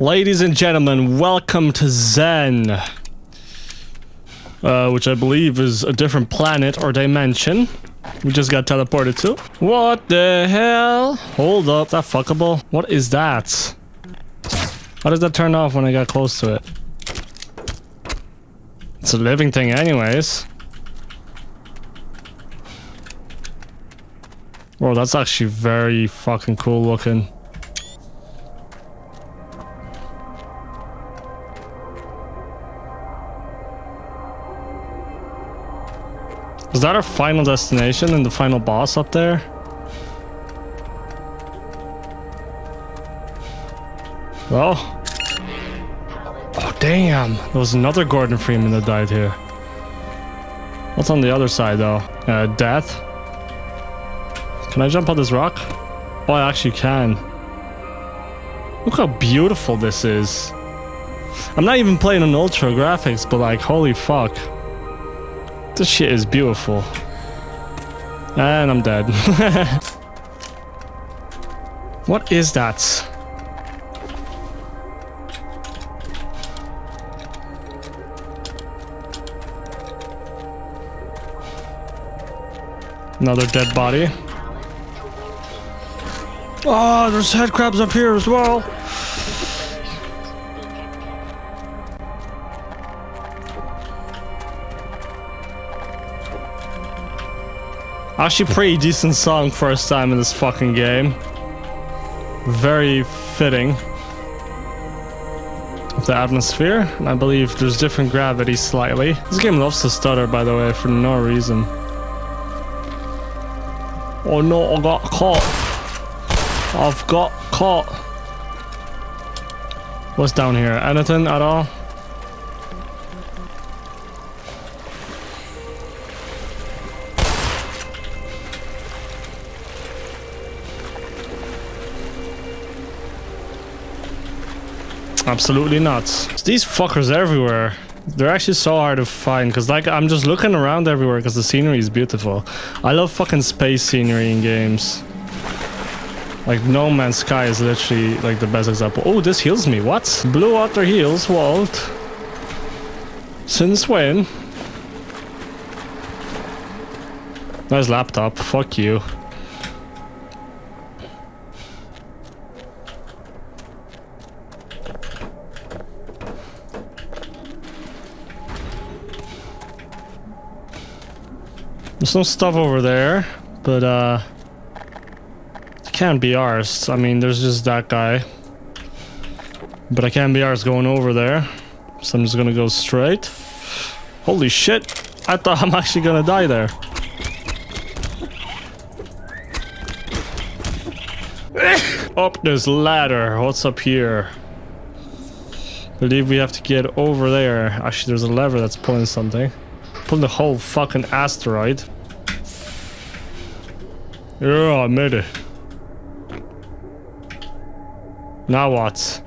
Ladies and gentlemen, welcome to Xen. Uh, which I believe is a different planet or dimension. We just got teleported to. What the hell? Hold up, that fuckable. What is that? How does that turn off when I got close to it? It's a living thing anyways. Well, that's actually very fucking cool looking. Is that our final destination and the final boss up there? Well. Oh, damn. There was another Gordon Freeman that died here. What's on the other side, though? Uh, death? Can I jump on this rock? Oh, I actually can. Look how beautiful this is. I'm not even playing on ultra graphics, but like, holy fuck. This shit is beautiful. And I'm dead. what is that? Another dead body. Oh, there's head crabs up here as well. Actually, pretty decent song first time in this fucking game. Very fitting. Of the atmosphere. And I believe there's different gravity slightly. This game loves to stutter, by the way, for no reason. Oh no, I got caught. I've got caught. What's down here? Anything at all? Absolutely not. These fuckers everywhere. They're actually so hard to find because like I'm just looking around everywhere because the scenery is beautiful. I love fucking space scenery in games. Like No Man's Sky is literally like the best example. Oh, this heals me. What? Blue water heals, Walt. Since when? Nice laptop. Fuck you. There's some stuff over there, but uh, it can't be ours. I mean, there's just that guy. But I can't be ours going over there. So I'm just gonna go straight. Holy shit! I thought I'm actually gonna die there. up this ladder. What's up here? believe we have to get over there. Actually, there's a lever that's pulling something. Pulling the whole fucking asteroid. Yeah, I made it. Now what?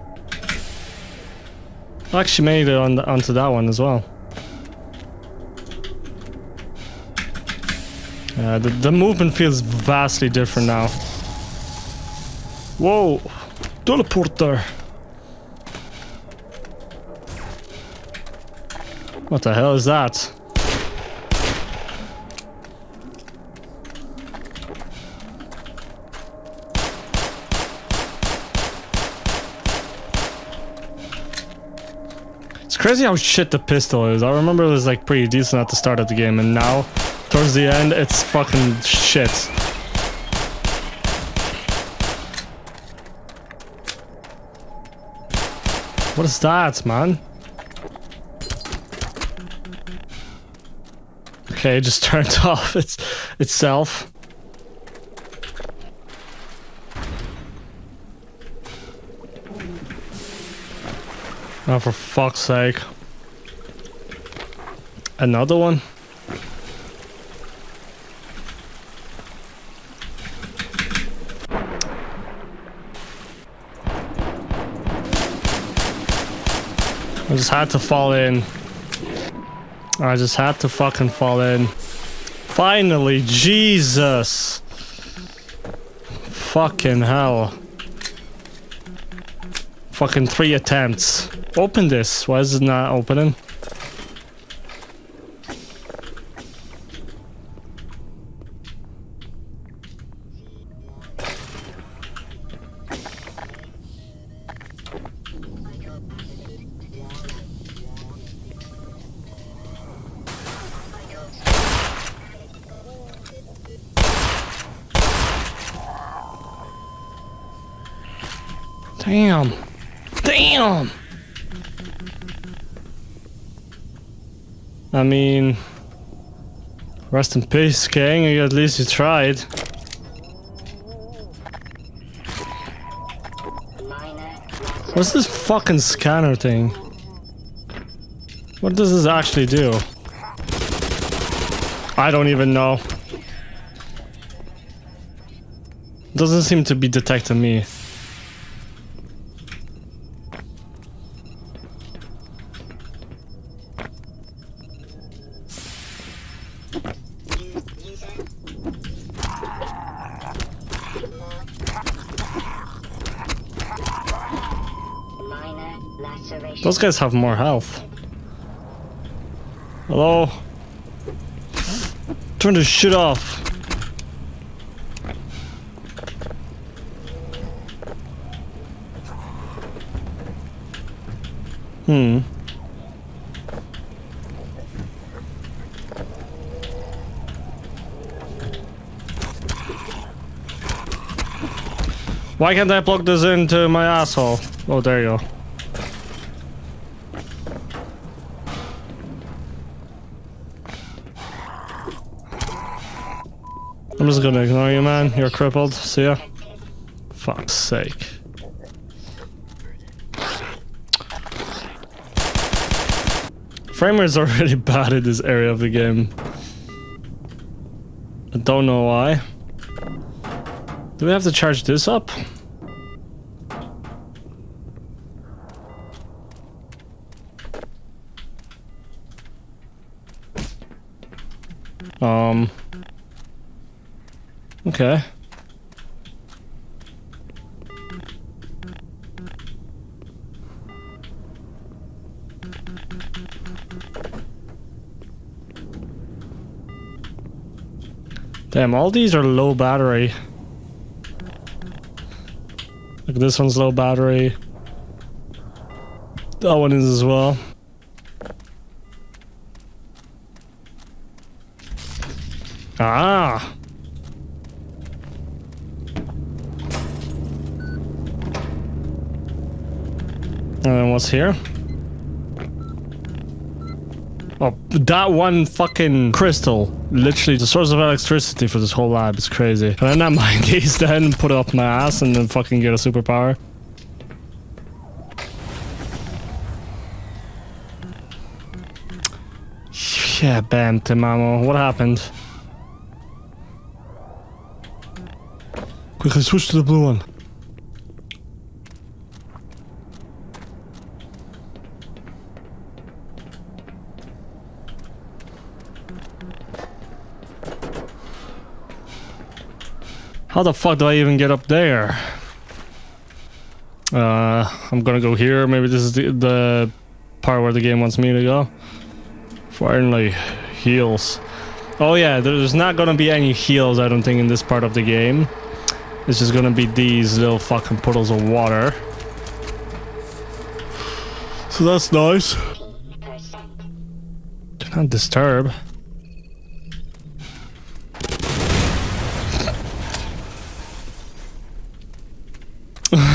I actually made it on the, onto that one as well. Uh, the, the movement feels vastly different now. Whoa! Teleporter! What the hell is that? Crazy how shit the pistol is. I remember it was like pretty decent at the start of the game, and now, towards the end, it's fucking shit. What is that, man? Okay, just turned off its itself. Oh, for fuck's sake. Another one? I just had to fall in. I just had to fucking fall in. Finally, Jesus! Fucking hell. Fucking three attempts. Open this. Why is it not opening? Damn. Damn. I mean, rest in peace, King. At least you tried. What's this fucking scanner thing? What does this actually do? I don't even know. Doesn't seem to be detecting me. Those guys have more health. Hello? Turn this shit off. Hmm. Why can't I plug this into my asshole? Oh, there you go. I'm just gonna ignore you, man. You're crippled. See ya. Fuck's sake. Frame rate's already bad in this area of the game. I don't know why. Do we have to charge this up? Um... Okay. Damn, all these are low battery. Like this one's low battery. That one is as well. Ah! And then what's here? Oh, that one fucking crystal. Literally the source of electricity for this whole lab is crazy. Can I not mine these then, put it up my ass and then fucking get a superpower? Yeah, bam, Timamo. What happened? Quickly switch to the blue one. How the fuck do I even get up there? Uh, I'm gonna go here. Maybe this is the, the part where the game wants me to go. Finally, heals. Oh yeah, there's not gonna be any heals, I don't think, in this part of the game. It's just gonna be these little fucking puddles of water. So that's nice. Do not disturb.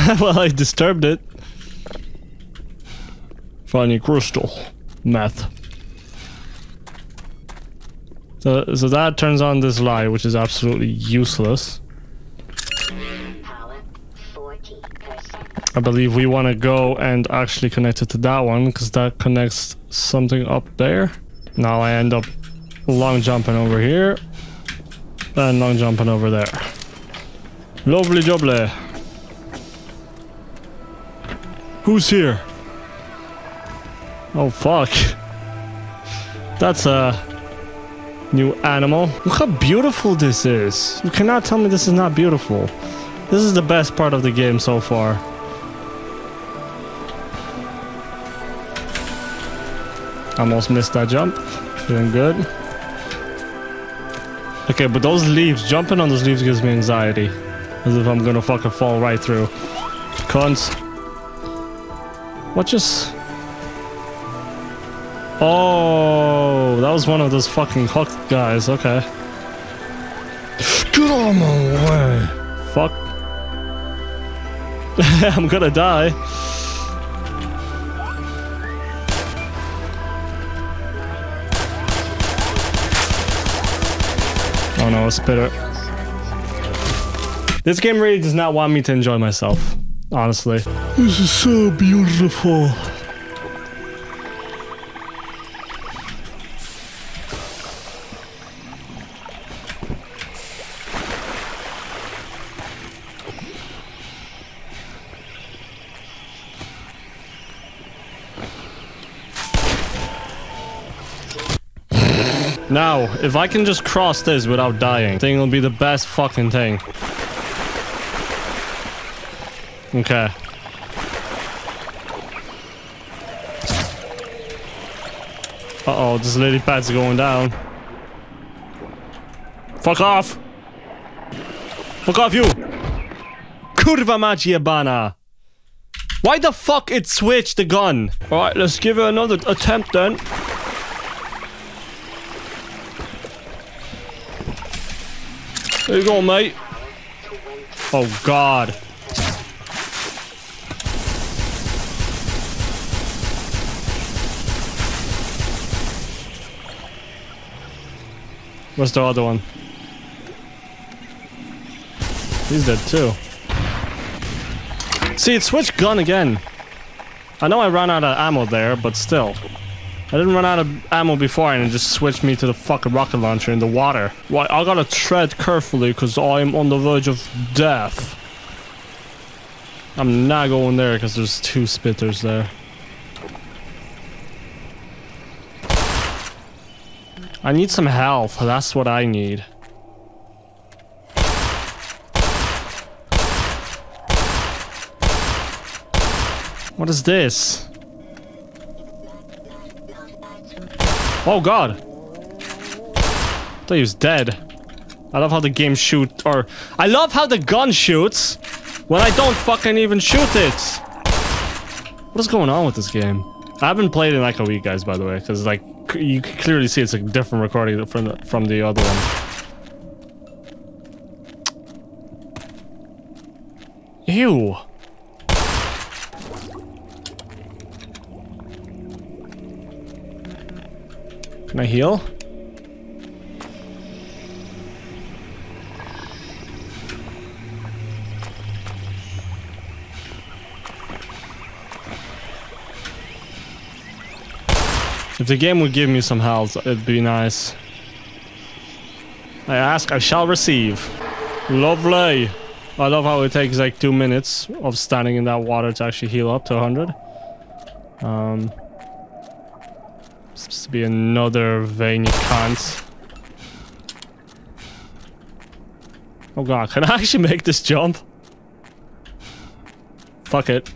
well, I disturbed it. Finding crystal. Meth. So, so that turns on this light, which is absolutely useless. I believe we want to go and actually connect it to that one, because that connects something up there. Now I end up long jumping over here, and long jumping over there. Lovely jubbly. Who's here? Oh, fuck. That's a new animal. Look how beautiful this is. You cannot tell me this is not beautiful. This is the best part of the game so far. Almost missed that jump. Feeling good. Okay, but those leaves, jumping on those leaves gives me anxiety. As if I'm gonna fucking fall right through. Cons. What just... Oh, that was one of those fucking hook guys. Okay. Get on my way. Fuck. I'm gonna die. Oh no, a spitter. This game really does not want me to enjoy myself, honestly. This is so beautiful. Now, if I can just cross this without dying, I think it'll be the best fucking thing. Okay. Uh-oh, this lily pad's going down. Fuck off! Fuck off, you! Kurva magia bana! Why the fuck it switched the gun? Alright, let's give it another attempt then. There you go, mate. Oh, God. Where's the other one? He's dead too. See, it switched gun again. I know I ran out of ammo there, but still. I didn't run out of ammo before and it just switched me to the fucking rocket launcher in the water. I gotta tread carefully because I'm on the verge of death. I'm not going there because there's two spitters there. I need some health. That's what I need. What is this? Oh god! I thought he was dead. I love how the game shoot or I love how the gun shoots when I don't fucking even shoot it. What is going on with this game? I haven't played in like a week, guys, by the way, because it's like you can clearly see it's a different recording from the from the other one. Ew. Can I heal? If the game would give me some health, it'd be nice. I ask, I shall receive. Lovely. I love how it takes like two minutes of standing in that water to actually heal up to 100. Um, seems to be another veiny cunt. Oh god, can I actually make this jump? Fuck it.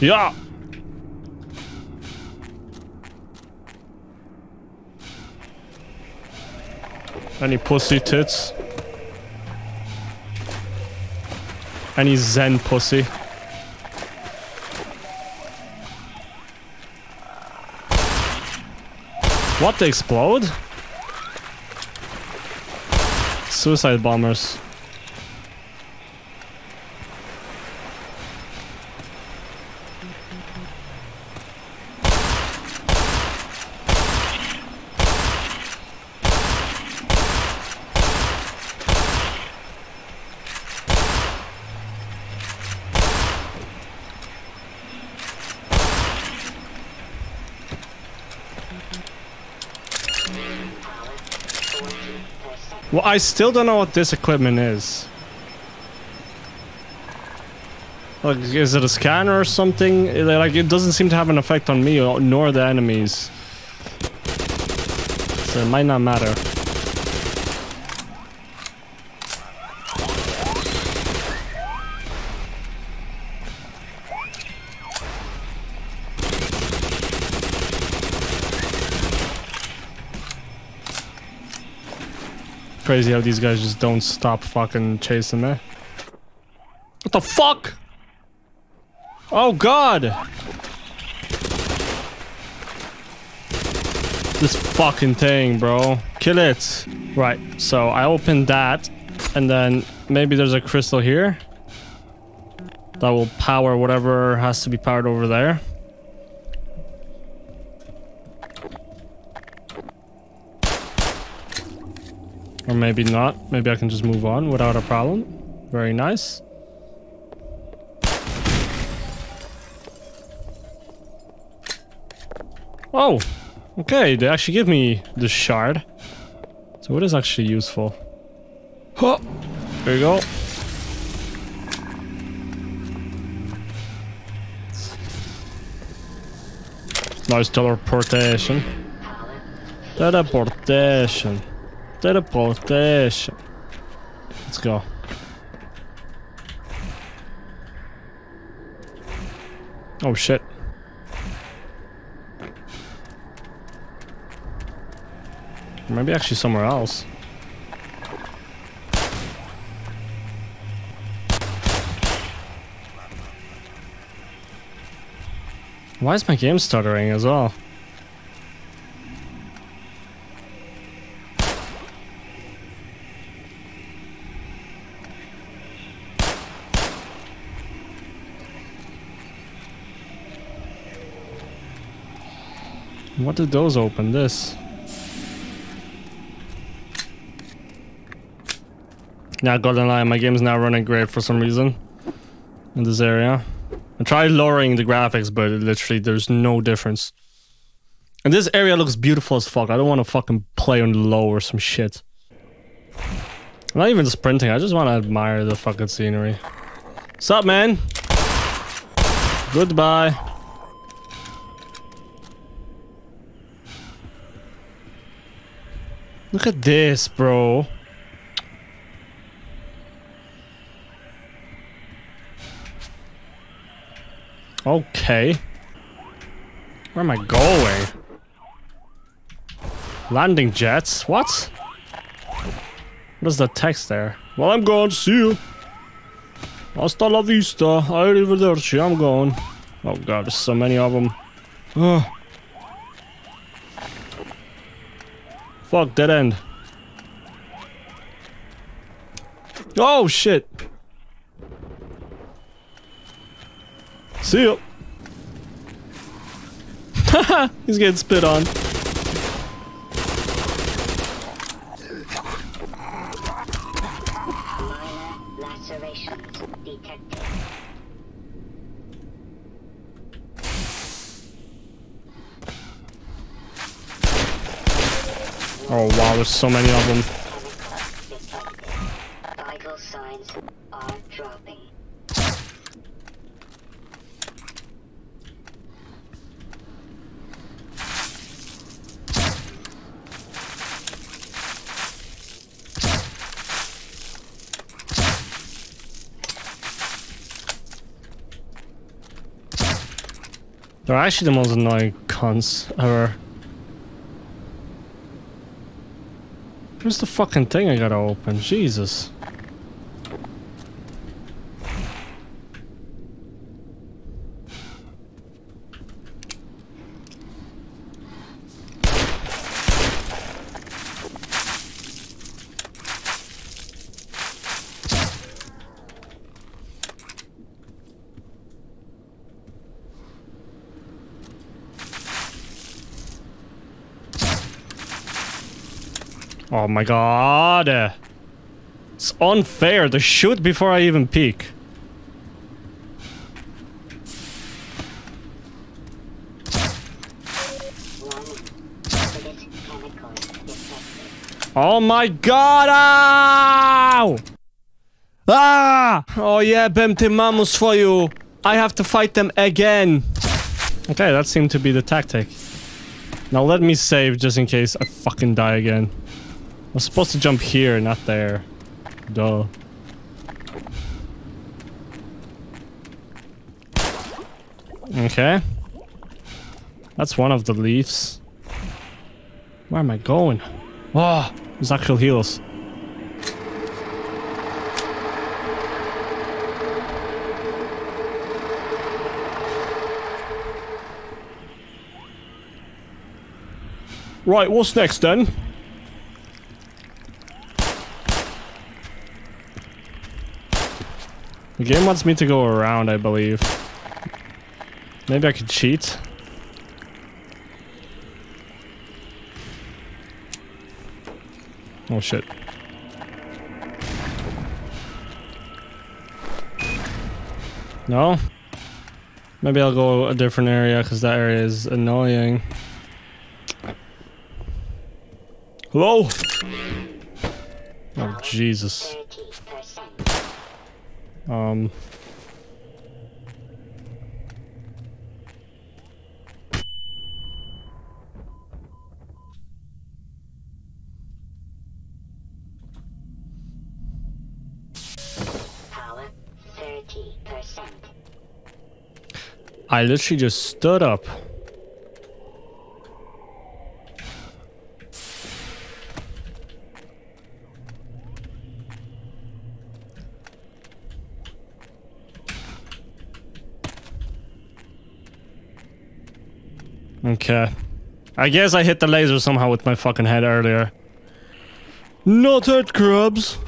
Yeah! Any pussy tits? Any Xen pussy? What, they explode? Suicide bombers. I still don't know what this equipment is. Like, is it a scanner or something? Like, it doesn't seem to have an effect on me nor the enemies. So it might not matter. Crazy how these guys just don't stop fucking chasing me. What the fuck? Oh god! This fucking thing, bro. Kill it. Right, so I opened that, and then maybe there's a crystal here that will power whatever has to be powered over there. Or maybe not. Maybe I can just move on without a problem. Very nice. Oh, okay. They actually give me the shard. So it is actually useful. Huh. There you go. Nice teleportation. Teleportation. Teleportation. Let's go. Oh shit. Maybe actually somewhere else. Why is my game stuttering as well? What did those open? This. Not gonna lie, my game's not running great for some reason in this area. I tried lowering the graphics, but literally there's no difference. And this area looks beautiful as fuck. I don't want to fucking play on low or some shit. I'm not even sprinting. I just want to admire the fucking scenery. Sup, man? Goodbye. Look at this, bro. Okay. Where am I going? Landing jets? What? What is the text there? Well, I'm going. To see you. Hasta la vista. Arrivederci. I'm going. Oh god, there's so many of them. Oh. Fuck, dead end. Oh, shit. See you. He's getting spit on. So many of them. They're actually the most annoying cons ever. Where's the fucking thing I gotta open? Jesus. Oh my god. It's unfair to shoot before I even peek. Oh my god! Ow! Ah! Oh yeah, Mamus for you. I have to fight them again. Okay, that seemed to be the tactic. Now let me save just in case I fucking die again. I'm supposed to jump here, not there. Duh. Okay. That's one of the leaves. Where am I going? Oh, there's actual heels. Right, what's next then? The game wants me to go around, I believe. Maybe I could cheat. Oh shit. No? Maybe I'll go a different area because that area is annoying. Hello? Oh, Jesus. Um... I literally just stood up. Okay. I guess I hit the laser somehow with my fucking head earlier. Not at crabs.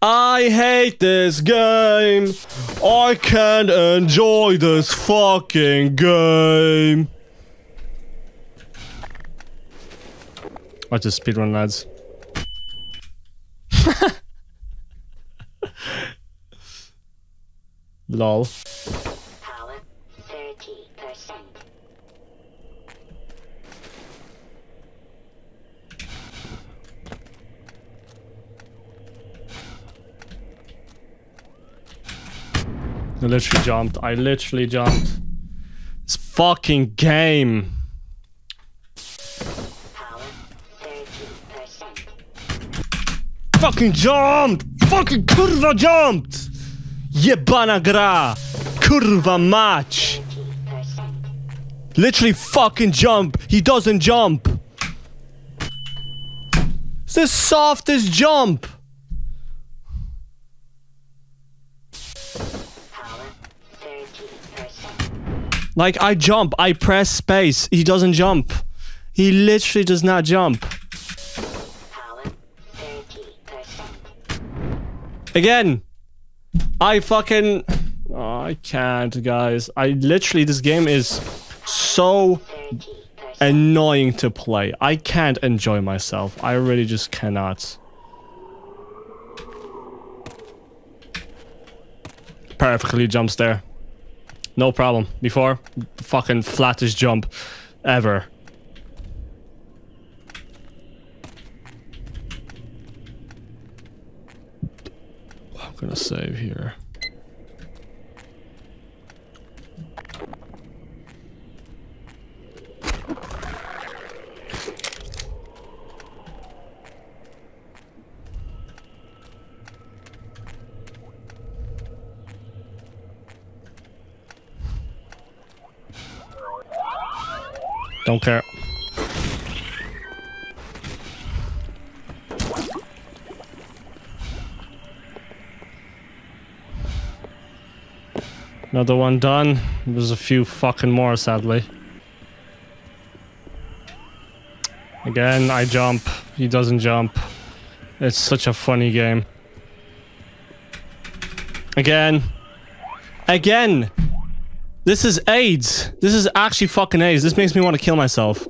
I hate this game. I can't enjoy this fucking game. Watch this speedrun, lads. Lol. Power 30%. I literally jumped. I literally jumped. This fucking game. Power 30%. Fucking jumped! Fucking kurwa jumped! Jebana gra! Kurwa! 30%. Literally fucking jump! He doesn't jump! It's the softest jump! Like, I jump, I press space, he doesn't jump. He literally does not jump. Again! I fucking... Oh, I can't, guys. I literally, this game is so annoying to play. I can't enjoy myself. I really just cannot. Perfectly jumps there. No problem. Before, fucking flattest jump ever. Gonna save here. Don't care. Another one done. There's a few fucking more, sadly. Again, I jump. He doesn't jump. It's such a funny game. Again. Again! This is AIDS. This is actually fucking AIDS. This makes me want to kill myself.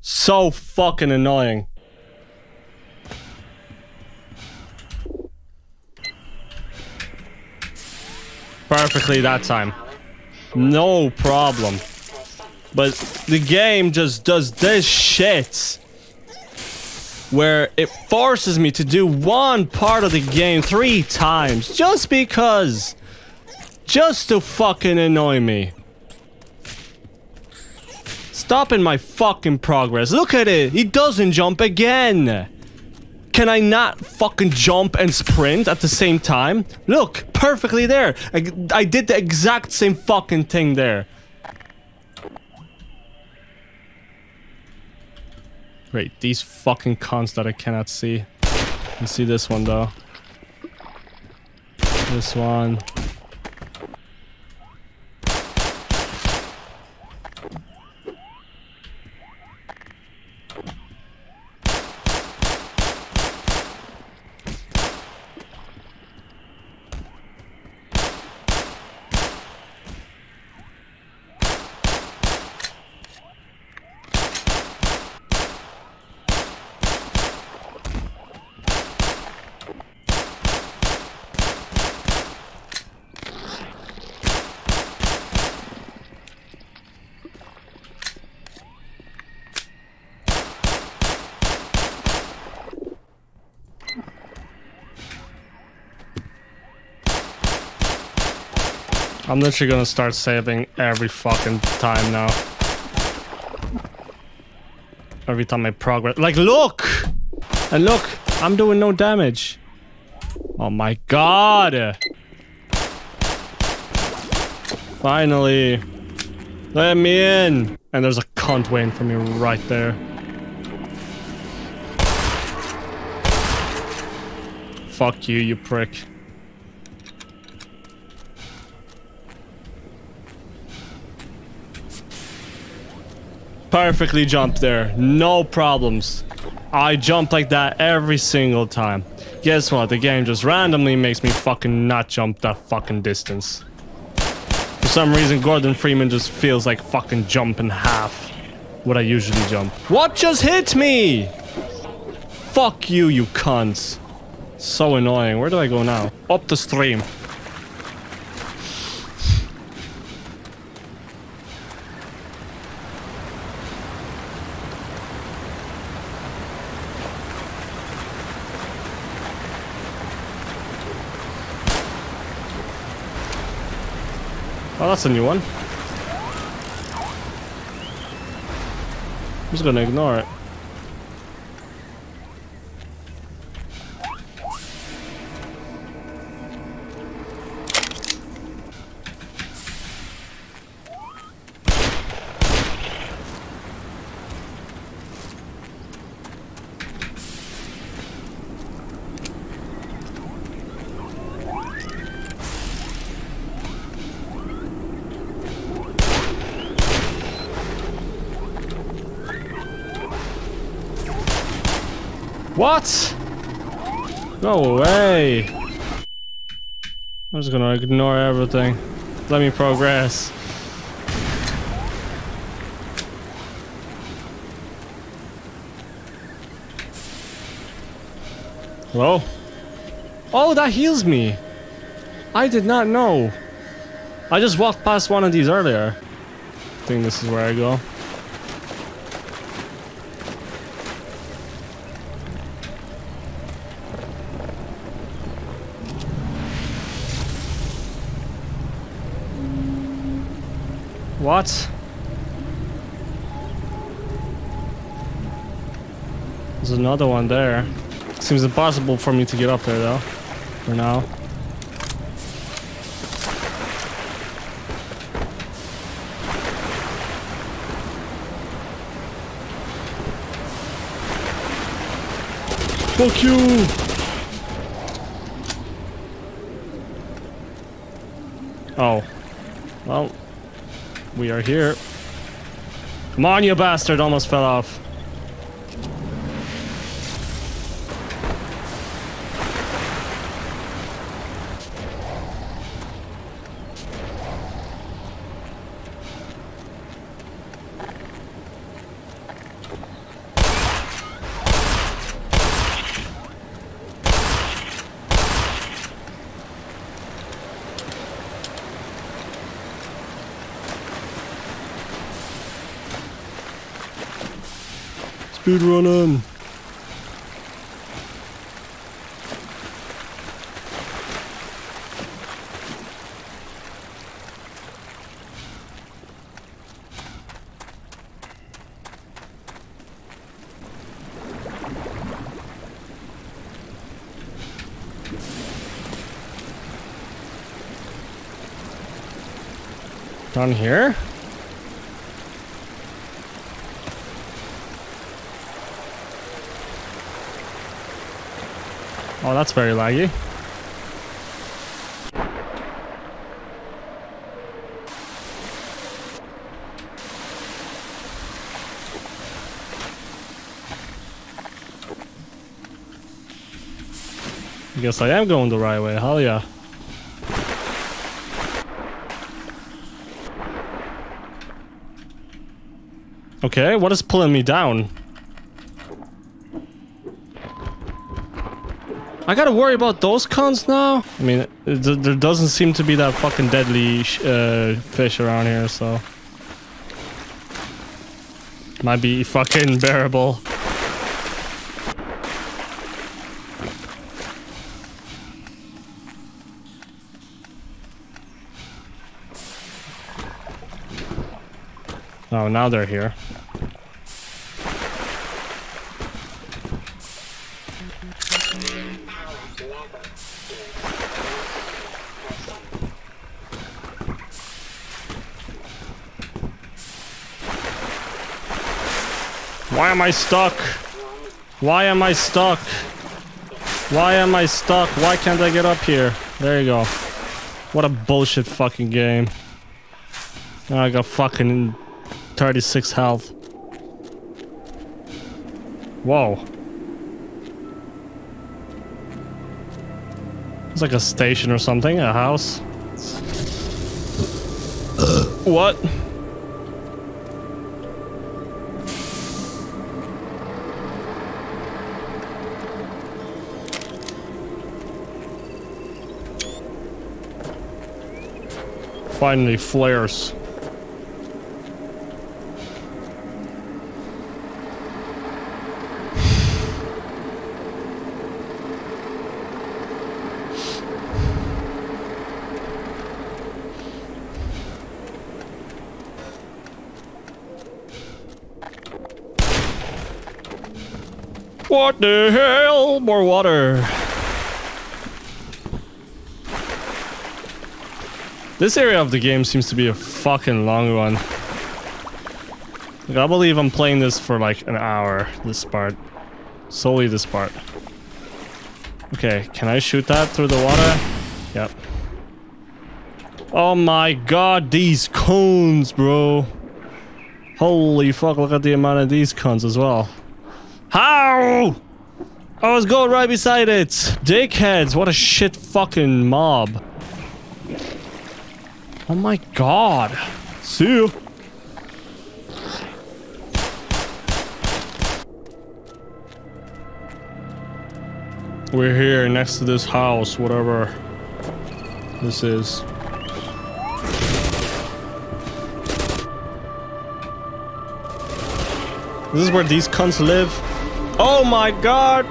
So fucking annoying. Perfectly that time. No problem. But the game just does this shit. Where it forces me to do one part of the game three times. Just because. Just to fucking annoy me. Stopping my fucking progress. Look at it. He doesn't jump again. Can I not fucking jump and sprint at the same time? Look, perfectly there. I, I did the exact same fucking thing there. Great, these fucking cons that I cannot see. You see this one though. This one. I'm literally gonna start saving every fucking time now. Every time I progress. Like, look! And look, I'm doing no damage. Oh my god! Finally. Let me in! And there's a cunt waiting for me right there. Fuck you, you prick. Perfectly jumped there. No problems. I jump like that every single time. Guess what? The game just randomly makes me fucking not jump that fucking distance. For some reason, Gordon Freeman just feels like fucking jumping half what I usually jump. What just hit me? Fuck you, you cunts. So annoying. Where do I go now? Up the stream. That's a new one. I'm just gonna ignore it. What? Go away. I'm just gonna ignore everything. Let me progress. Hello? Oh, that heals me. I did not know. I just walked past one of these earlier. I think this is where I go. What? There's another one there. Seems impossible for me to get up there though. For now. Fuck you! Oh. Well, we are here. Come on, you bastard! Almost fell off. Speed running. Down here? Oh, that's very laggy. I guess I am going the right way, hell yeah. Okay, what is pulling me down? I gotta worry about those cons now? I mean, there doesn't seem to be that fucking deadly uh, fish around here, so... Might be fucking bearable. Oh, now they're here. Am I stuck? Why am I stuck? Why am I stuck? Why can't I get up here? There you go. What a bullshit fucking game. Now I got fucking 36 health. Whoa. It's like a station or something, a house. Uh. What? Finally, flares. What the hell? More water. This area of the game seems to be a fucking long one. Like, I believe I'm playing this for like an hour, this part. Solely this part. Okay, can I shoot that through the water? Yep. Oh my god, these cones, bro. Holy fuck, look at the amount of these cones as well. How? I was going right beside it. Dickheads, what a shit fucking mob. Oh my god. See you. We're here next to this house, whatever this is. This is where these cunts live. Oh my god!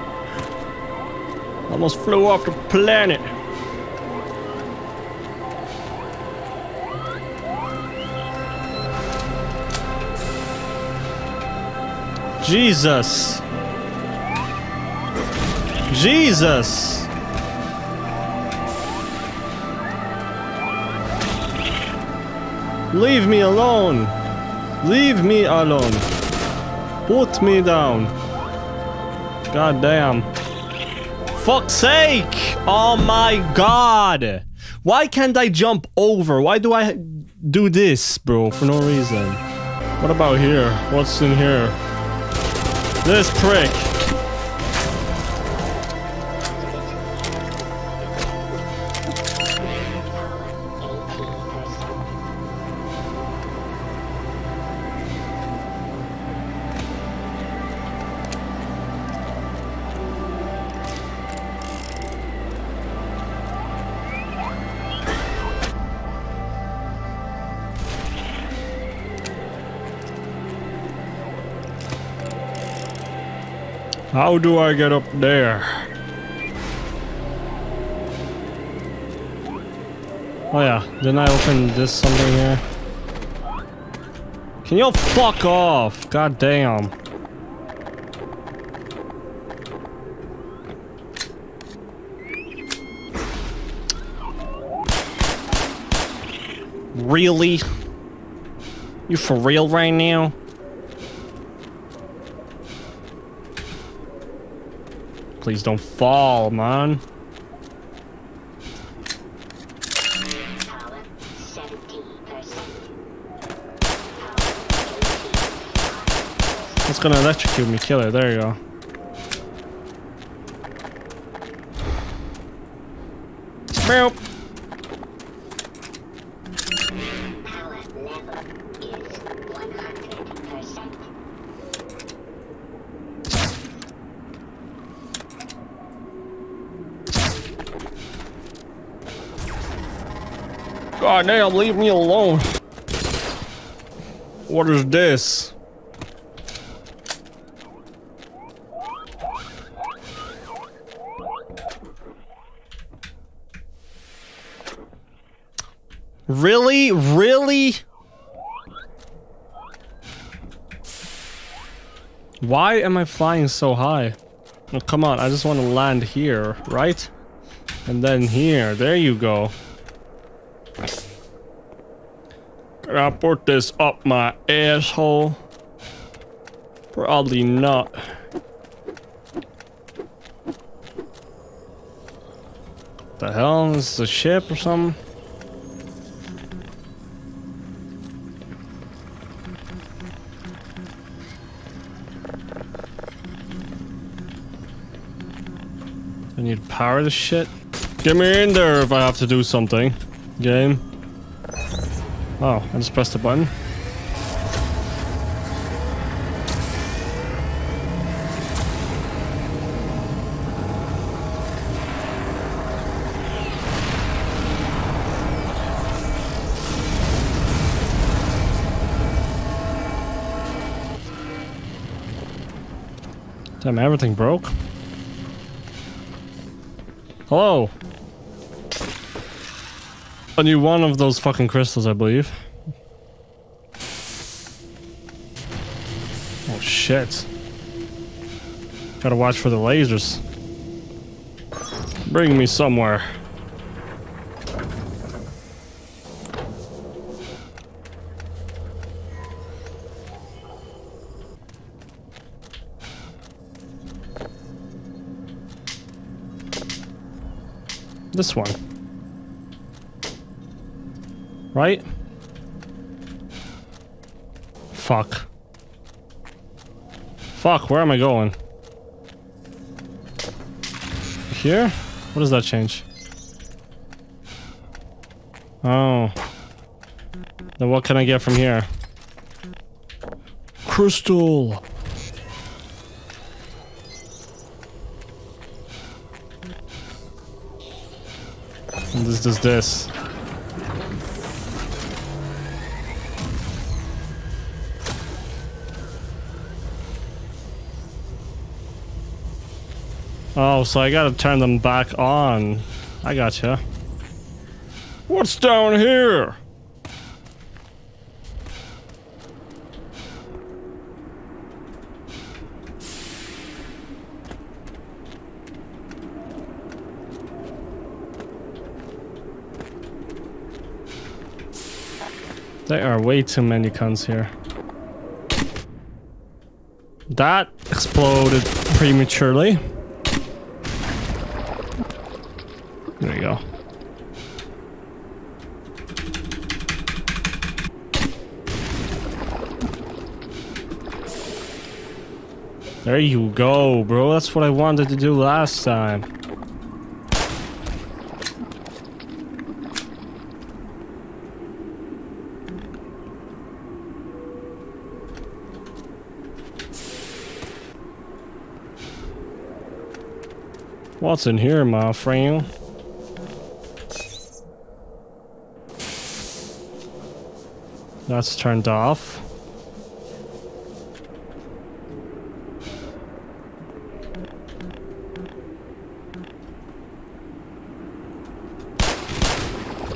Almost flew off the planet. Jesus. Jesus. Leave me alone. Leave me alone. Put me down. God damn. Fuck's sake! Oh my god! Why can't I jump over? Why do I do this, bro? For no reason. What about here? What's in here? This prick. How do I get up there? Oh yeah, didn't I open this something here? Can you fuck off? God damn. Really? You for real right now? Please don't fall, man. Power 70%. It's gonna electrocute me, kill it. There you go. Meow. Damn, leave me alone. What is this? Really? Really? Why am I flying so high? Oh, come on, I just want to land here, right? And then here, there you go. Can I put this up my asshole? Probably not. The hell? Is a ship or something? I need to power this shit. Get me in there if I have to do something. Game. Oh, I just pressed the button. Damn, everything broke. Hello. I need one of those fucking crystals, I believe. Oh shit. Gotta watch for the lasers. Bring me somewhere. This one. Right? Fuck. Fuck, where am I going? Here? What does that change? Oh. Then what can I get from here? Crystal! And this does this. Oh, so I gotta turn them back on. I gotcha. What's down here? There are way too many cons here. That exploded prematurely. There you go. There you go, bro. That's what I wanted to do last time. What's in here, my friend? That's turned off.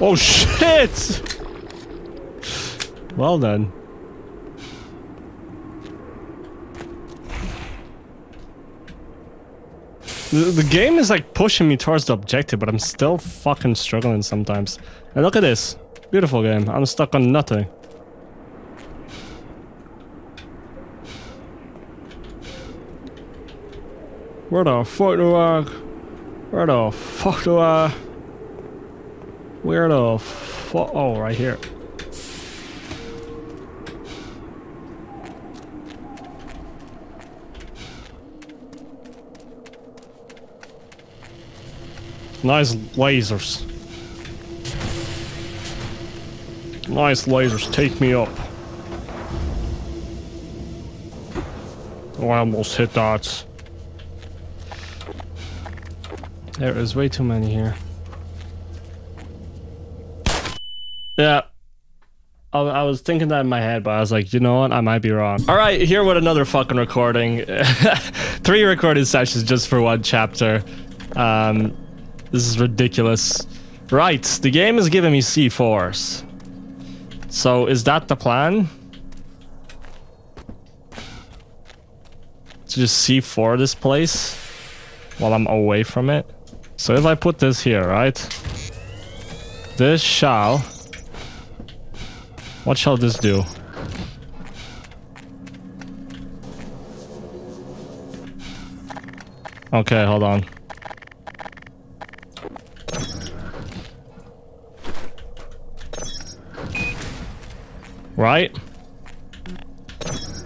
Oh shit! Well then. The, the game is like pushing me towards the objective, but I'm still fucking struggling sometimes. And look at this. Beautiful game. I'm stuck on nothing. Where the fuck do I... Where the fuck do I... Where the fuck... Oh, right here. Nice lasers. Nice lasers, take me up. Oh, I almost hit that. There is way too many here. Yeah. I, I was thinking that in my head, but I was like, you know what? I might be wrong. All right, here with another fucking recording. Three recording sessions just for one chapter. Um, this is ridiculous. Right, the game is giving me C4s. So is that the plan? to just C4 this place while I'm away from it. So if I put this here, right? This shall... What shall this do? Okay, hold on. Right?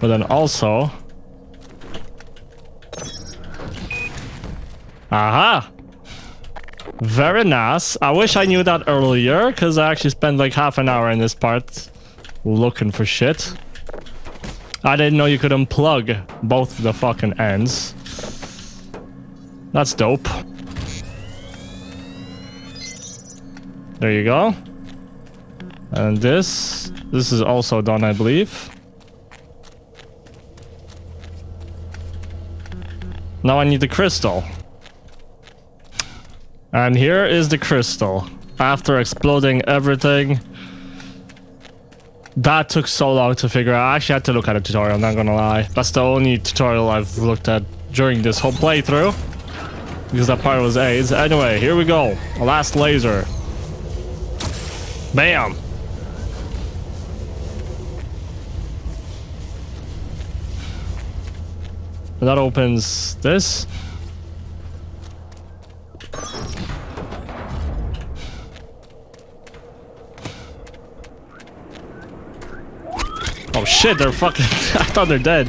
But then also... Aha! Very nice. I wish I knew that earlier, because I actually spent like half an hour in this part looking for shit. I didn't know you could unplug both the fucking ends. That's dope. There you go. And this, this is also done, I believe. Now I need the crystal. And here is the crystal. After exploding everything. That took so long to figure out. I actually had to look at a tutorial, I'm not gonna lie. That's the only tutorial I've looked at during this whole playthrough. Because that part was AIDS. Anyway, here we go. Last laser. Bam! That opens this. Oh shit, they're fucking... I thought they're dead.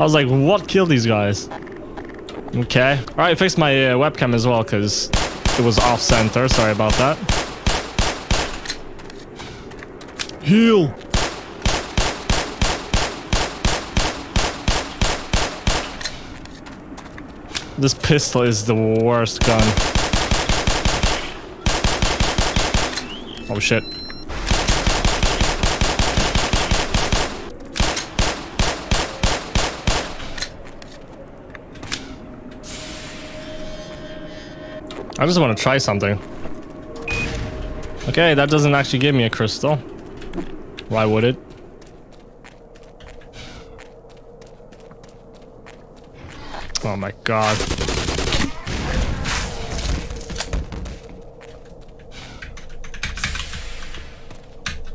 I was like, what killed these guys? Okay. Alright, fixed my uh, webcam as well, because it was off-center. Sorry about that. Heal! This pistol is the worst gun. Oh shit. I just want to try something. Okay, that doesn't actually give me a crystal. Why would it? Oh my god.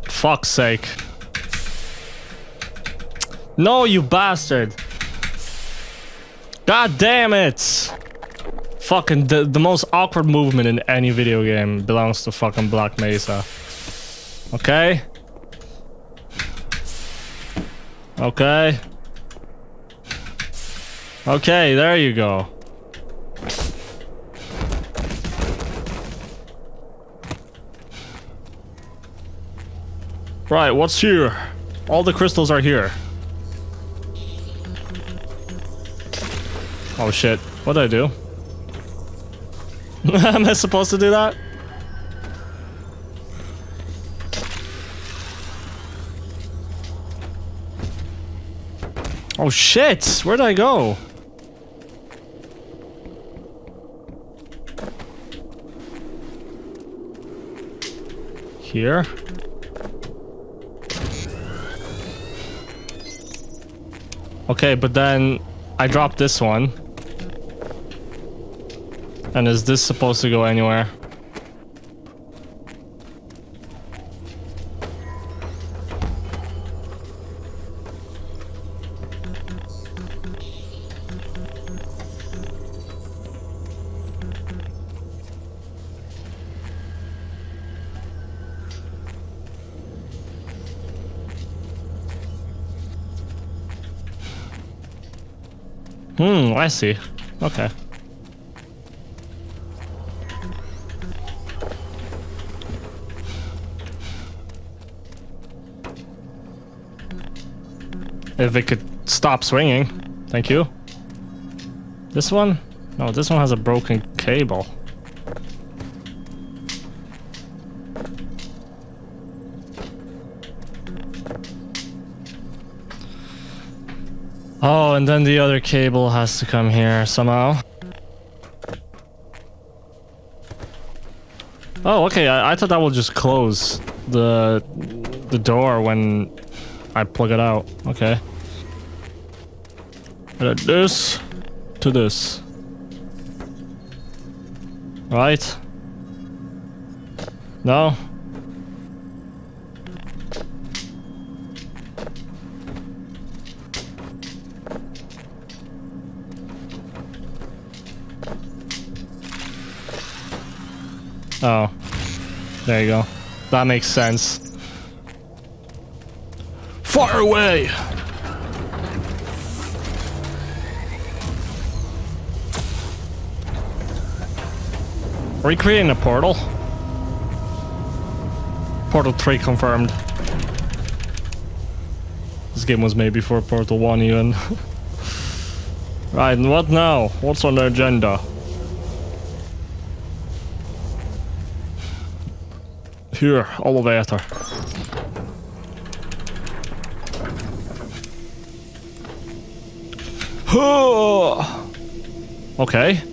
Fuck's sake. No, you bastard. God damn it. Fucking the, the most awkward movement in any video game belongs to fucking Black Mesa. Okay? Okay. Okay, there you go. Right, what's here? All the crystals are here. Oh shit, what did I do? Am I supposed to do that? Oh shit, where did I go? Here? Okay, but then I dropped this one. And is this supposed to go anywhere? Hmm, I see. Okay. If it could stop swinging. Thank you. This one? No, this one has a broken cable. Oh, and then the other cable has to come here somehow. Oh, okay. I, I thought that would just close the the door when I plug it out. Okay. Then this to this. Right? No? Oh. There you go. That makes sense. Far away! Are we creating a portal? Portal 3 confirmed. This game was made before Portal 1 even. right, and what now? What's on the agenda? Here, elevator. okay.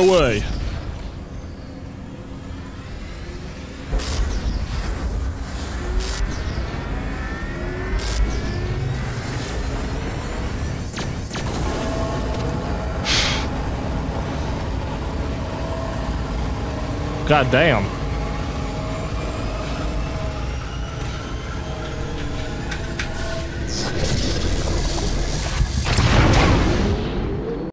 Away. God damn.